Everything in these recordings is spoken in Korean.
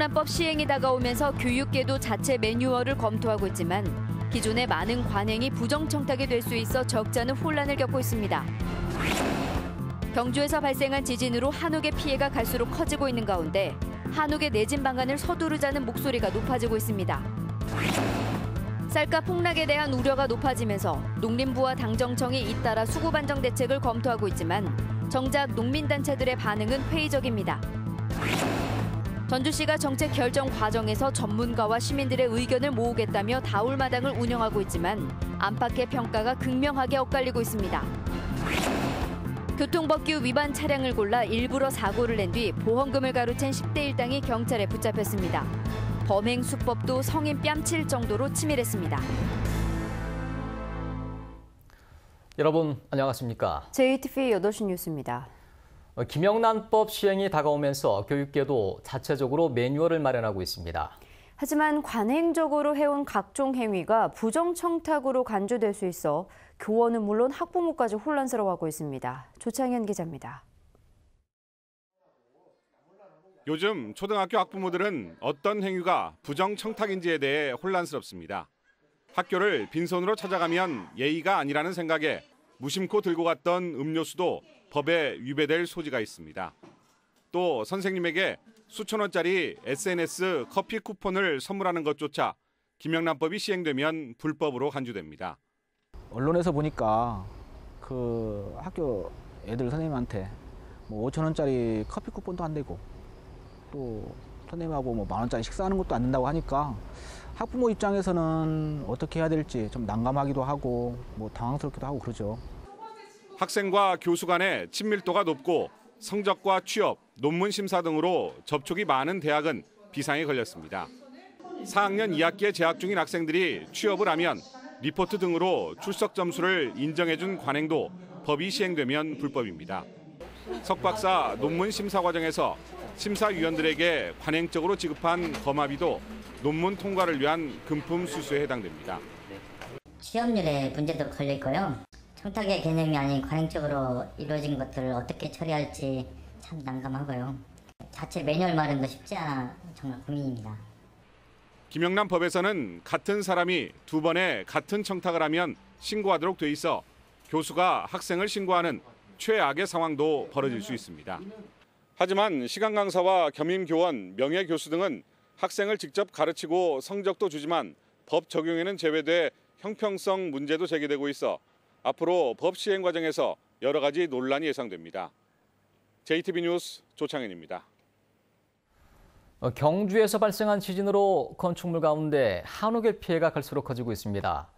김영란법 시행이 다가오면서 교육계도 자체 매뉴얼을 검토하고 있지만 기존의 많은 관행이 부정청탁이 될 수 있어 적잖은 혼란을 겪고 있습니다. 경주에서 발생한 지진으로 한옥의 피해가 갈수록 커지고 있는 가운데 한옥의 내진 방안을 서두르자는 목소리가 높아지고 있습니다. 쌀가 폭락에 대한 우려가 높아지면서 농림부와 당정청이 잇따라 수급 안정 대책을 검토하고 있지만 정작 농민단체들의 반응은 회의적입니다. 전주시가 정책 결정 과정에서 전문가와 시민들의 의견을 모으겠다며 다울마당을 운영하고 있지만 안팎의 평가가 극명하게 엇갈리고 있습니다. 교통법규 위반 차량을 골라 일부러 사고를 낸 뒤 보험금을 가로챈 10대 일당이 경찰에 붙잡혔습니다. 범행 수법도 성인 뺨칠 정도로 치밀했습니다. 여러분 안녕하십니까? JTV 8시 뉴스입니다. 어, 김영란법 시행이 다가오면서 교육계도 자체적으로 매뉴얼을 마련하고 있습니다. 하지만 관행적으로 해온 각종 행위가 부정청탁으로 간주될 수 있어 교원은 물론 학부모까지 혼란스러워하고 있습니다. 조창현 기자입니다. 요즘 초등학교 학부모들은 어떤 행위가 부정청탁인지에 대해 혼란스럽습니다. 학교를 빈손으로 찾아가면 예의가 아니라는 생각에 무심코 들고 갔던 음료수도 법에 위배될 소지가 있습니다. 또 선생님에게 수천 원짜리 SNS 커피 쿠폰을 선물하는 것조차 김영란법이 시행되면 불법으로 간주됩니다. 언론에서 보니까 그 학교 애들 선생님한테 뭐 5천 원짜리 커피 쿠폰도 안 되고 또 선생님하고 뭐 만 원짜리 식사하는 것도 안 된다고 하니까 학부모 입장에서는 어떻게 해야 될지 좀 난감하기도 하고 뭐 당황스럽기도 하고 그러죠. 학생과 교수 간의 친밀도가 높고 성적과 취업, 논문 심사 등으로 접촉이 많은 대학은 비상에 걸렸습니다. 4학년 2학기에 재학 중인 학생들이 취업을 하면 리포트 등으로 출석 점수를 인정해준 관행도 법이 시행되면 불법입니다. 석 박사 논문 심사 과정에서 심사위원들에게 관행적으로 지급한 거마비도 논문 통과를 위한 금품 수수에 해당됩니다. 취업률에 문제도 걸릴거요 청탁의 개념이 아닌 관행적으로 이루어진 것들을 어떻게 처리할지 참 난감하고요. 자체 매뉴얼 마련도 쉽지 않아 정말 고민입니다. 김영란 법에서는 같은 사람이 두 번의 같은 청탁을 하면 신고하도록 돼 있어 교수가 학생을 신고하는 최악의 상황도 벌어질 수 있습니다. 하지만 시간 강사와 겸임 교원, 명예 교수 등은 학생을 직접 가르치고 성적도 주지만 법 적용에는 제외돼 형평성 문제도 제기되고 있어 앞으로 법 시행 과정에서 여러 가지 논란이 예상됩니다. JTB 뉴스 조창현입니다. 어, 경주에서 발생한 지진으로 건축물 가운데 한옥의 피해가 갈수록 커지고 있습니다.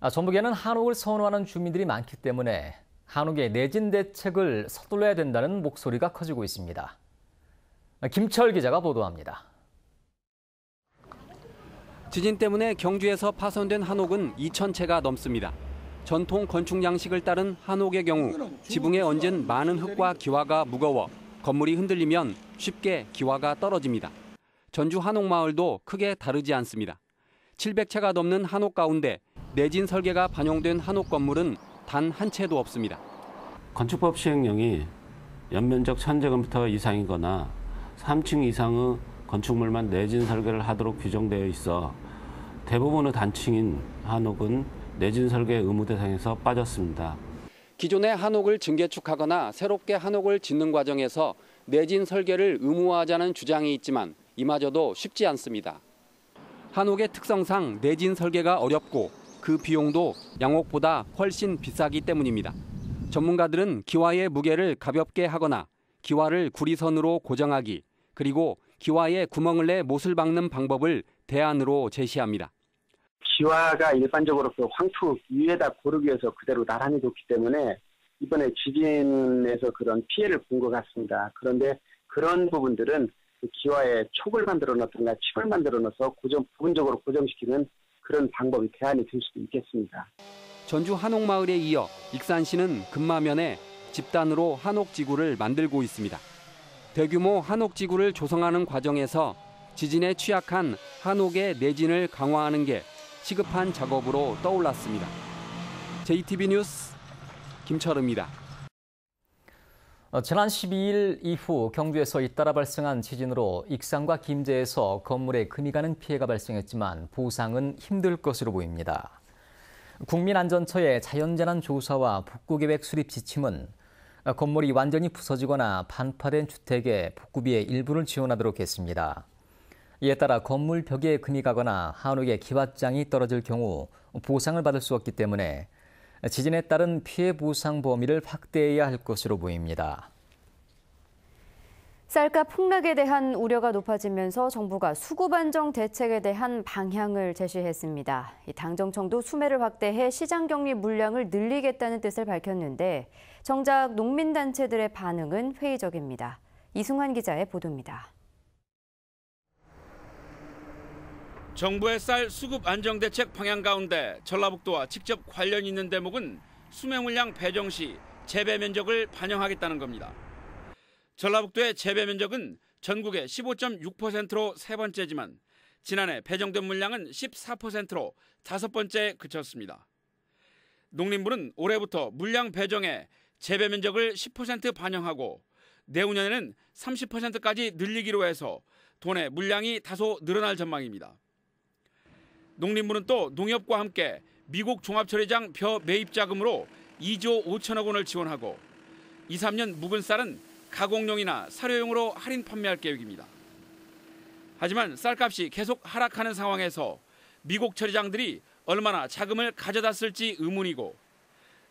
아, 전북에는 한옥을 선호하는 주민들이 많기 때문에 한옥의 내진 대책을 서둘러야 된다는 목소리가 커지고 있습니다. 아, 김철 기자가 보도합니다. 지진 때문에 경주에서 파손된 한옥은 2,000채가 넘습니다. 전통 건축 양식을 따른 한옥의 경우 지붕에 얹은 많은 흙과 기와가 무거워 건물이 흔들리면 쉽게 기와가 떨어집니다. 전주 한옥마을도 크게 다르지 않습니다. 700채가 넘는 한옥 가운데 내진 설계가 반영된 한옥 건물은 단 한 채도 없습니다. 건축법 시행령이 연면적 1000제곱미터 이상이거나 3층 이상의 건축물만 내진 설계를 하도록 규정되어 있어 대부분의 단층인 한옥은 내진 설계 의무 대상에서 빠졌습니다. 기존의 한옥을 증개축하거나 새롭게 한옥을 짓는 과정에서 내진 설계를 의무화하자는 주장이 있지만 이마저도 쉽지 않습니다. 한옥의 특성상 내진 설계가 어렵고 그 비용도 양옥보다 훨씬 비싸기 때문입니다. 전문가들은 기와의 무게를 가볍게 하거나 기와를 구리선으로 고정하기 그리고 기와에 구멍을 내 못을 박는 방법을 대안으로 제시합니다. 기와가 일반적으로 그 황토 위에다 고르기 위해서 그대로 나란히 뒀기 때문에 이번에 지진에서 그런 피해를 본 것 같습니다. 그런데 그런 부분들은 그 기와에 촉을 만들어 놓던가 칩을 만들어 넣어서 고정, 부분적으로 고정시키는 그런 방법이 대안이 될 수도 있겠습니다. 전주 한옥마을에 이어 익산시는 금마면에 집단으로 한옥지구를 만들고 있습니다. 대규모 한옥지구를 조성하는 과정에서 지진에 취약한 한옥의 내진을 강화하는 게 시급한 작업으로 떠올랐습니다. JTB 뉴스 김철우입니다. 어, 지난 12일 이후 경주에서 잇따라 발생한 지진으로 익산과 김제에서 건물에 금이 가는 피해가 발생했지만 보상은 힘들 것으로 보입니다. 국민안전처의 자연재난 조사와 복구계획 수립 지침은 건물이 완전히 부서지거나 반파된 주택에 복구비의 일부를 지원하도록 했습니다. 이에 따라 건물 벽에 금이 가거나 한옥에 기왓장이 떨어질 경우 보상을 받을 수 없기 때문에 지진에 따른 피해 보상 범위를 확대해야 할 것으로 보입니다. 쌀값 폭락에 대한 우려가 높아지면서 정부가 수급 안정 대책에 대한 방향을 제시했습니다. 당정청도 수매를 확대해 시장 격리 물량을 늘리겠다는 뜻을 밝혔는데 정작 농민단체들의 반응은 회의적입니다. 이승환 기자의 보도입니다. 정부의 쌀 수급 안정 대책 방향 가운데 전라북도와 직접 관련 있는 대목은 수매 물량 배정 시 재배 면적을 반영하겠다는 겁니다. 전라북도의 재배 면적은 전국의 15.6%로 세 번째지만 지난해 배정된 물량은 14%로 다섯 번째에 그쳤습니다. 농림부는 올해부터 물량 배정에 재배 면적을 10% 반영하고 내후년에는 30%까지 늘리기로 해서 돈의 물량이 다소 늘어날 전망입니다. 농림부는 또 농협과 함께 미국 종합처리장 벼 매입 자금으로 2조 5천억 원을 지원하고 2, 3년 묵은 쌀은 가공용이나 사료용으로 할인 판매할 계획입니다. 하지만 쌀값이 계속 하락하는 상황에서 미국 처리장들이 얼마나 자금을 가져다 쓸지 의문이고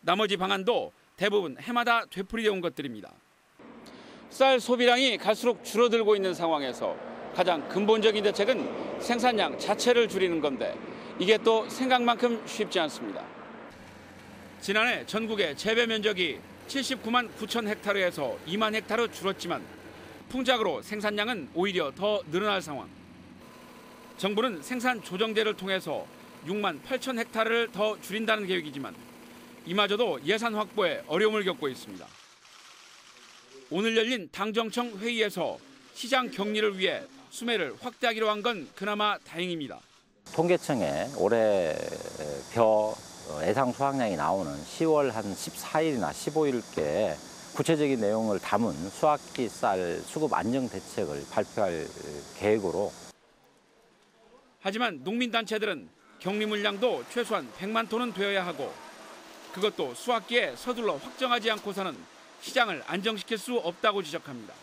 나머지 방안도 대부분 해마다 되풀이되어 온 것들입니다. 쌀 소비량이 갈수록 줄어들고 있는 상황에서 가장 근본적인 대책은 생산량 자체를 줄이는 건데 이게 또 생각만큼 쉽지 않습니다. 지난해 전국의 재배 면적이 79만 9천 헥타르에서 2만 헥타르 줄었지만 풍작으로 생산량은 오히려 더 늘어날 상황. 정부는 생산 조정제를 통해서 6만 8천 헥타르를 더 줄인다는 계획이지만 이마저도 예산 확보에 어려움을 겪고 있습니다. 오늘 열린 당정청 회의에서 시장 격리를 위해 수매를 확대하기로 한 건 그나마 다행입니다. 통계청에 올해 벼 예상 수확량이 나오는 10월 한 14일이나 15일께 구체적인 내용을 담은 수확기 쌀 수급 안정 대책을 발표할 계획으로 하지만 농민단체들은 격리 물량도 최소한 100만 톤은 되어야 하고 그것도 수확기에 서둘러 확정하지 않고서는 시장을 안정시킬 수 없다고 지적합니다.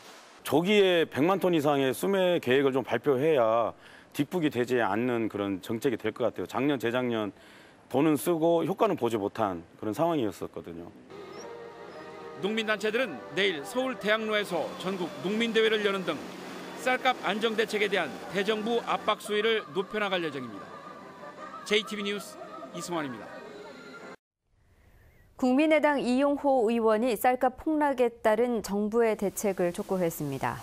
조기에 100만 톤 이상의 수매 계획을 좀 발표해야 뒷북이 되지 않는 그런 정책이 될 것 같아요. 작년, 재작년 돈은 쓰고 효과는 보지 못한 그런 상황이었었거든요. 농민단체들은 내일 서울 대학로에서 전국 농민대회를 여는 등 쌀값 안정 대책에 대한 대정부 압박 수위를 높여나갈 예정입니다. JTB 뉴스 이승환입니다. 국민의당 이용호 의원이 쌀값 폭락에 따른 정부의 대책을 촉구했습니다.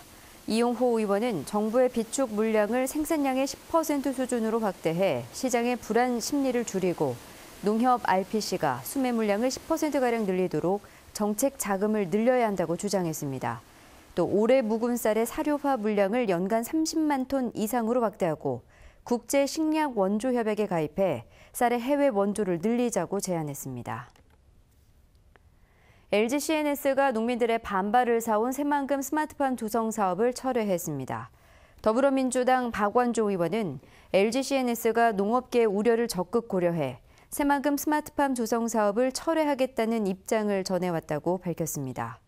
이용호 의원은 정부의 비축 물량을 생산량의 10% 수준으로 확대해 시장의 불안 심리를 줄이고 농협 RPC가 수매 물량을 10%가량 늘리도록 정책 자금을 늘려야 한다고 주장했습니다. 또 올해 묵은 쌀의 사료화 물량을 연간 30만 톤 이상으로 확대하고 국제 식량 원조 협약에 가입해 쌀의 해외 원조를 늘리자고 제안했습니다. LG CNS가 농민들의 반발을 사온 새만금 스마트팜 조성 사업을 철회했습니다. 더불어민주당 박완조 의원은 LG CNS가 농업계 우려를 적극 고려해 새만금 스마트팜 조성 사업을 철회하겠다는 입장을 전해왔다고 밝혔습니다.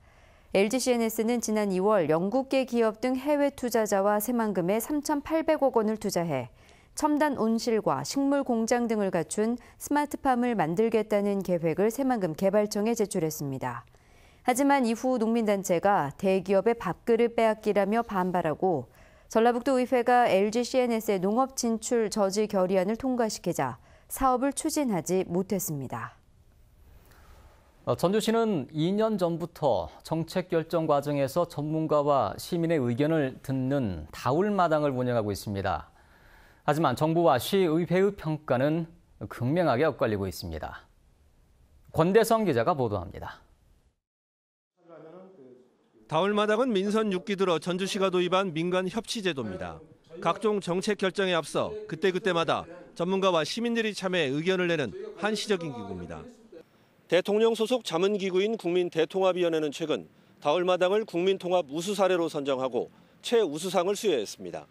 LG CNS는 지난 2월 영국계 기업 등 해외 투자자와 새만금에 3,800억 원을 투자해 첨단 온실과 식물 공장 등을 갖춘 스마트팜을 만들겠다는 계획을 새만금 개발청에 제출했습니다. 하지만 이후 농민단체가 대기업의 밥그릇 빼앗기라며 반발하고 전라북도 의회가 LG CNS의 농업 진출 저지 결의안을 통과시키자 사업을 추진하지 못했습니다. 어, 전주시는 2년 전부터 정책 결정 과정에서 전문가와 시민의 의견을 듣는 다울마당을 운영하고 있습니다. 하지만 정부와 시의회의 평가는 극명하게 엇갈리고 있습니다. 권대성 기자가 보도합니다. 다울마당은 민선 6기 들어 전주시가 도입한 민간 협치 제도입니다. 각종 정책 결정에 앞서 그때그때마다 전문가와 시민들이 참여해 의견을 내는 한시적인 기구입니다. 대통령 소속 자문기구인 국민대통합위원회는 최근 다을마당을 국민통합 우수 사례로 선정하고 최우수상을 수여했습니다.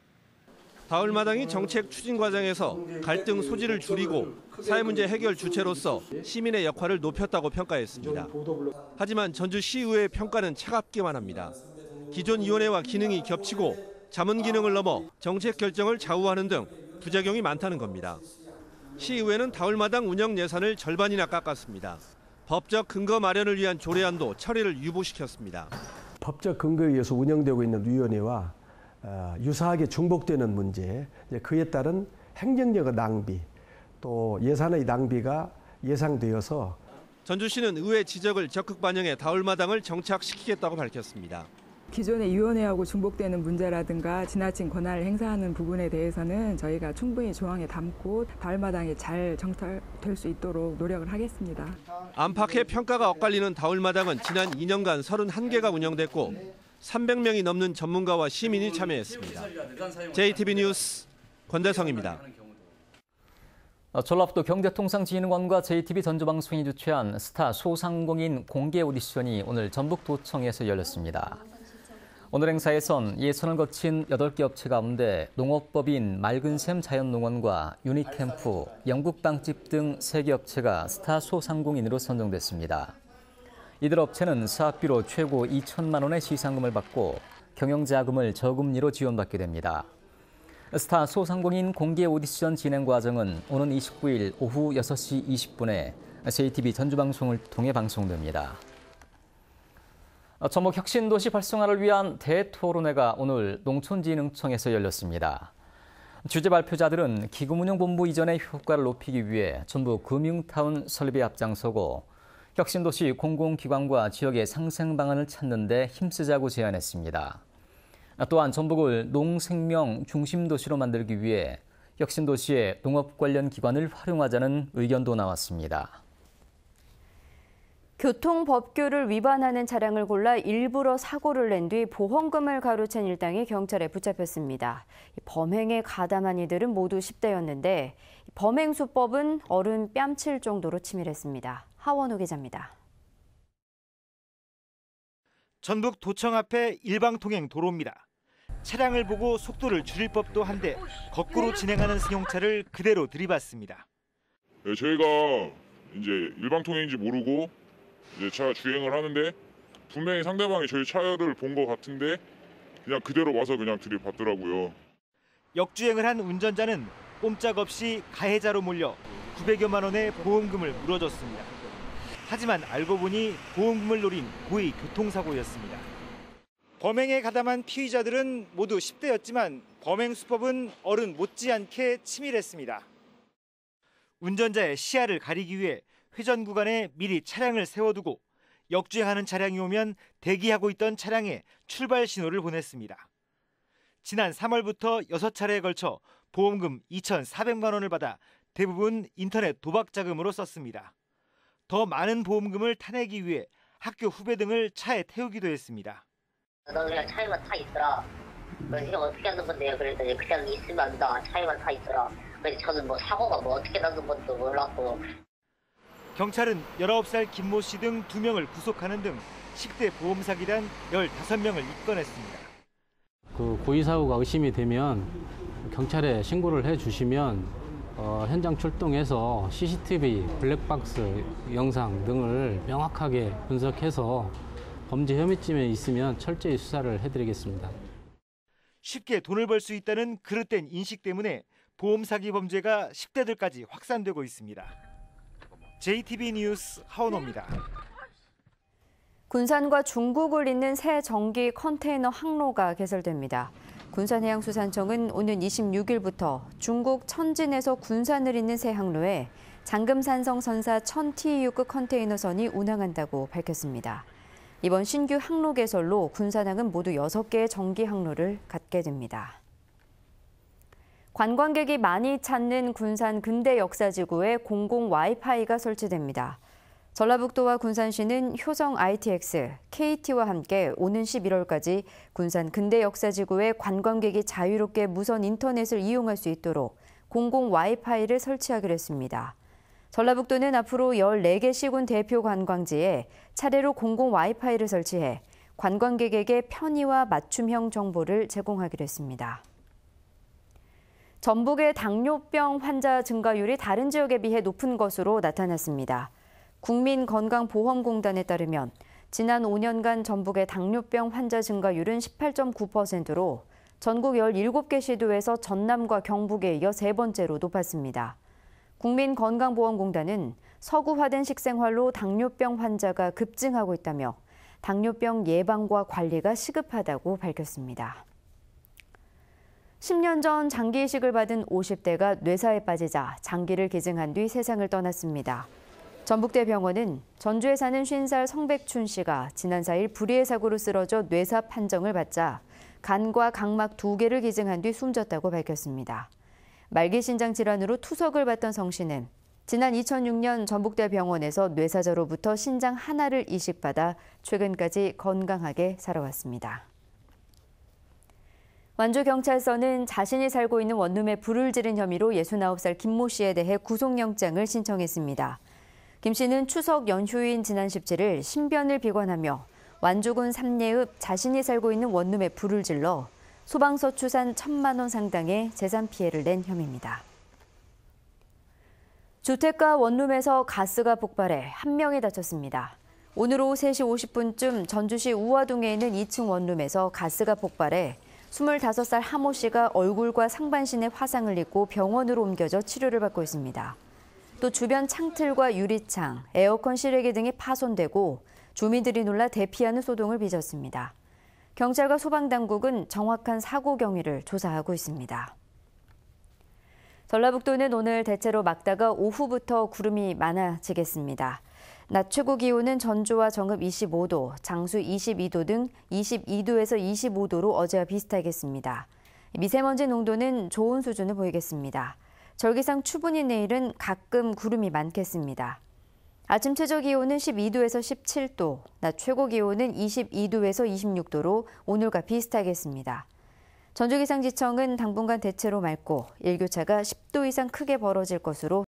다을마당이 정책 추진 과정에서 갈등 소지를 줄이고 사회 문제 해결 주체로서 시민의 역할을 높였다고 평가했습니다. 하지만 전주시의회 평가는 차갑기만 합니다. 기존 위원회와 기능이 겹치고 자문 기능을 넘어 정책 결정을 좌우하는 등 부작용이 많다는 겁니다. 시의회는 다을마당 운영 예산을 절반이나 깎았습니다. 법적 근거 마련을 위한 조례안도 처리를 유보시켰습니다. 법적 근거에 의해서 운영되고 있는 위원회와 어, 유사하게 중복되는 문제, 그에 따른 행정력의 낭비, 또 예산의 낭비가 예상되어서 전주시는 의회 지적을 적극 반영해 다울마당을 정착시키겠다고 밝혔습니다. 기존의 위원회하고 중복되는 문제라든가 지나친 권한을 행사하는 부분에 대해서는 저희가 충분히 조항에 담고 다울마당이 잘 정착될 수 있도록 노력을 하겠습니다. 안팎의 평가가 엇갈리는 다울마당은 지난 2년간 31개가 운영됐고 300명이 넘는 전문가와 시민이 참여했습니다. JTB 뉴스 권대성입니다. 어, 전라북도 경제통상진흥원과 JTB 전주방송이 주최한 스타 소상공인 공개 오디션이 오늘 전북도청에서 열렸습니다. 오늘 행사에선 예선을 거친 8개 업체 가운데 농업법인 맑은샘 자연농원과 유니캠프, 영국빵집 등 3개 업체가 스타 소상공인으로 선정됐습니다. 이들 업체는 사업비로 최고 2천만 원의 시상금을 받고 경영자금을 저금리로 지원받게 됩니다. 스타 소상공인 공개 오디션 진행 과정은 오는 29일 오후 6시 20분에 JTV 전주방송을 통해 방송됩니다. 전북 혁신도시 활성화를 위한 대토론회가 오늘 농촌진흥청에서 열렸습니다. 주제 발표자들은 기금운용본부 이전의 효과를 높이기 위해 전북 금융타운 설립에 앞장서고 혁신도시 공공기관과 지역의 상생 방안을 찾는 데 힘쓰자고 제안했습니다. 또한 전북을 농생명 중심도시로 만들기 위해 혁신도시의 농업 관련 기관을 활용하자는 의견도 나왔습니다. 교통법규를 위반하는 차량을 골라 일부러 사고를 낸 뒤 보험금을 가로챈 일당이 경찰에 붙잡혔습니다. 범행에 가담한 이들은 모두 10대였는데 범행 수법은 어른 뺨칠 정도로 치밀했습니다. 하원우 기자입니다. 전북 도청 앞에 일방통행 도로입니다. 차량을 보고 속도를 줄일 법도 한데 거꾸로 진행하는 승용차를 그대로 들이받습니다. 네, 저희가 이제 일방통행인지 모르고 이제 차 주행을 하는데 분명히 상대방이 저희 차를 본 것 같은데 그냥 그대로 와서 그냥 들이받더라고요. 역주행을 한 운전자는 꼼짝없이 가해자로 몰려 900여만 원의 보험금을 물어줬습니다. 하지만 알고 보니 보험금을 노린 고의 교통사고였습니다. 범행에 가담한 피의자들은 모두 10대였지만 범행 수법은 어른 못지않게 치밀했습니다. 운전자의 시야를 가리기 위해 회전 구간에 미리 차량을 세워두고 역주행하는 차량이 오면 대기하고 있던 차량에 출발 신호를 보냈습니다. 지난 3월부터 6차례에 걸쳐 보험금 2,400만 원을 받아 대부분 인터넷 도박 자금으로 썼습니다. 더 많은 보험금을 타내기 위해 학교 후배 등을 차에 태우기도 했습니다. 너 그냥 차에만 타 있어라. 그래서 어떻게 하는 건데요? 그랬더니 그냥 있으면 안 된다. 차에만 타 있어라. 그래서 저는 뭐 사고가 뭐 어떻게 나는 것도 몰랐고 경찰은 19살 김모 씨 등 2명을 구속하는 등 10대 보험 사기단 15명을 입건했습니다. 그 고의 사고가 의심이 되면 경찰에 신고를 해 주시면 어, 현장 출동해서 CCTV, 블랙박스 영상 등을 명확하게 분석해서 범죄 혐의점에 있으면 철저히 수사를 해드리겠습니다. 쉽게 돈을 벌 수 있다는 그릇된 인식 때문에 보험 사기 범죄가 10대들까지 확산되고 있습니다. JTB 뉴스 하원호입니다. 군산과 중국을 잇는 새 정기 컨테이너 항로가 개설됩니다. 군산해양수산청은 오는 26일부터 중국 천진에서 군산을 잇는 새 항로에 장금산성 선사 1000TEU급 컨테이너선이 운항한다고 밝혔습니다. 이번 신규 항로 개설로 군산항은 모두 6개의 정기 항로를 갖게 됩니다. 관광객이 많이 찾는 군산 근대 역사지구에 공공 와이파이가 설치됩니다. 전라북도와 군산시는 효성 ITX, KT와 함께 오는 11월까지 군산 근대 역사지구에 관광객이 자유롭게 무선 인터넷을 이용할 수 있도록 공공 와이파이를 설치하기로 했습니다. 전라북도는 앞으로 14개 시군 대표 관광지에 차례로 공공 와이파이를 설치해 관광객에게 편의와 맞춤형 정보를 제공하기로 했습니다. 전북의 당뇨병 환자 증가율이 다른 지역에 비해 높은 것으로 나타났습니다. 국민건강보험공단에 따르면 지난 5년간 전북의 당뇨병 환자 증가율은 18.9%로 전국 17개 시도에서 전남과 경북에 이어 세 번째로 높았습니다. 국민건강보험공단은 서구화된 식생활로 당뇨병 환자가 급증하고 있다며 당뇨병 예방과 관리가 시급하다고 밝혔습니다. 10년 전 장기 이식을 받은 50대가 뇌사에 빠지자 장기를 기증한 뒤 세상을 떠났습니다. 전북대 병원은 전주에 사는 50살 성백춘 씨가 지난 4일 불의의 사고로 쓰러져 뇌사 판정을 받자 간과 각막 두 개를 기증한 뒤 숨졌다고 밝혔습니다. 말기 신장 질환으로 투석을 받던 성 씨는 지난 2006년 전북대 병원에서 뇌사자로부터 신장 하나를 이식받아 최근까지 건강하게 살아왔습니다. 완주경찰서는 자신이 살고 있는 원룸에 불을 지른 혐의로 69살 김모 씨에 대해 구속영장을 신청했습니다. 김 씨는 추석 연휴인 지난 17일 신변을 비관하며 완주군 삼례읍 자신이 살고 있는 원룸에 불을 질러 소방서 추산 1천만 원 상당의 재산 피해를 낸 혐의입니다. 주택가 원룸에서 가스가 폭발해 한 명이 다쳤습니다. 오늘 오후 3시 50분쯤 전주시 우화동에 있는 2층 원룸에서 가스가 폭발해 25살 하모 씨가 얼굴과 상반신에 화상을 입고 병원으로 옮겨져 치료를 받고 있습니다. 또 주변 창틀과 유리창, 에어컨 실외기 등이 파손되고 주민들이 놀라 대피하는 소동을 빚었습니다. 경찰과 소방당국은 정확한 사고 경위를 조사하고 있습니다. 전라북도는 오늘 대체로 막다가 오후부터 구름이 많아지겠습니다. 낮 최고 기온은 전주와 정읍 25도, 장수 22도 등 22도에서 25도로 어제와 비슷하겠습니다. 미세먼지 농도는 좋은 수준을 보이겠습니다. 절기상 추분인 내일은 가끔 구름이 많겠습니다. 아침 최저 기온은 12도에서 17도, 낮 최고 기온은 22도에서 26도로 오늘과 비슷하겠습니다. 전주기상지청은 당분간 대체로 맑고 일교차가 10도 이상 크게 벌어질 것으로